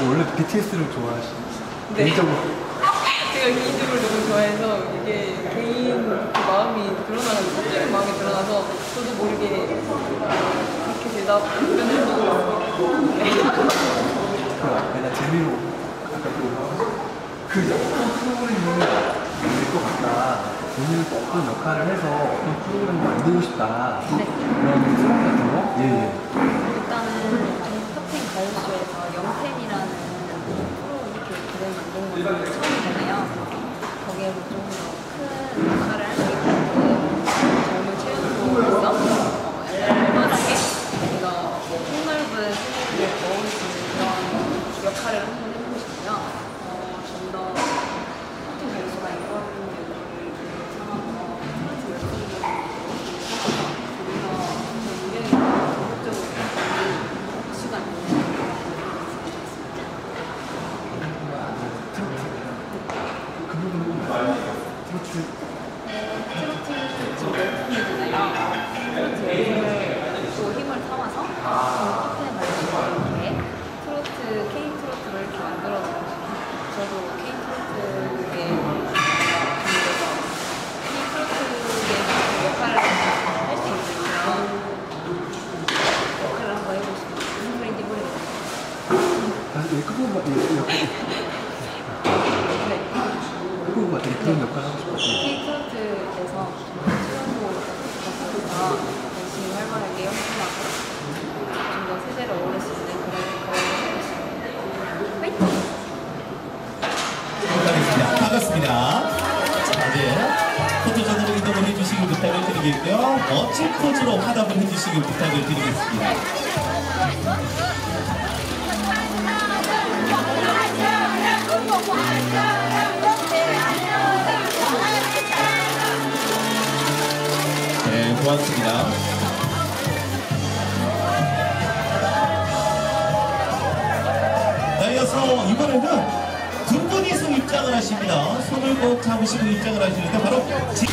트로트를 좋아하시는 네. 개인적으로 제가 개인적으로 너무 좋아해서 이게 개인 그 마음이 드러나는 사적인 마음이 드러나서 저도 모르게 그렇게 대답변을 해보고 그 앞에다 재미로 아까 또그 프로그램을 될것 같다 본인이 어떤 역할을 해서 어떤 프로그램을 만들고 싶다 네. 그런 생각 같은 거? 예예 일단은 쇼핑 가요쇼에서 영텐이라는 프로 이렇게 처음이잖아요. 거기에서 좀더큰 역할을 할 수 있게끔 젊은 체육부로서 어, 활발하게 우리가 폭넓은 세계를 넣을 수 있는 그런 역할을 한번 해보고 싶고요. 어, 좀더 쇼핑 가요쇼가 이런 연기를 삼아서 프로젝트 연기를 그 부분은 트로트 또 힘을 담아서 커튼에 발라주고 이렇게 트로트, K 트로트를 이렇게 만들어서 저도 K 트로트에 K 트로트의 역할을 할 수 있는 그런 역할을 한번 해보고 싶어요. 프렌디 모르겠어요. 다시 예, 그 부분만 예, 역할 네. 그 부분만 예, 그런 역할 하고 싶었어요 K 트로트에서 출연도 가수가 열심히 활발하게 연습하고 좀 더 세대를 어울릴 수 있는 그런 역할을 해보고 싶어요. 화이팅! 반갑습니다. 자, 이제 포토 전으로 이동을 해주시길 부탁을 드리겠고요. 멋진 포즈로 화답을 해주시길 부탁을 드리겠습니다. 네, 고맙습니다. 이번에는 하십니다. 손을 꼭 잡으시고 입장을 하시는데 바로 지-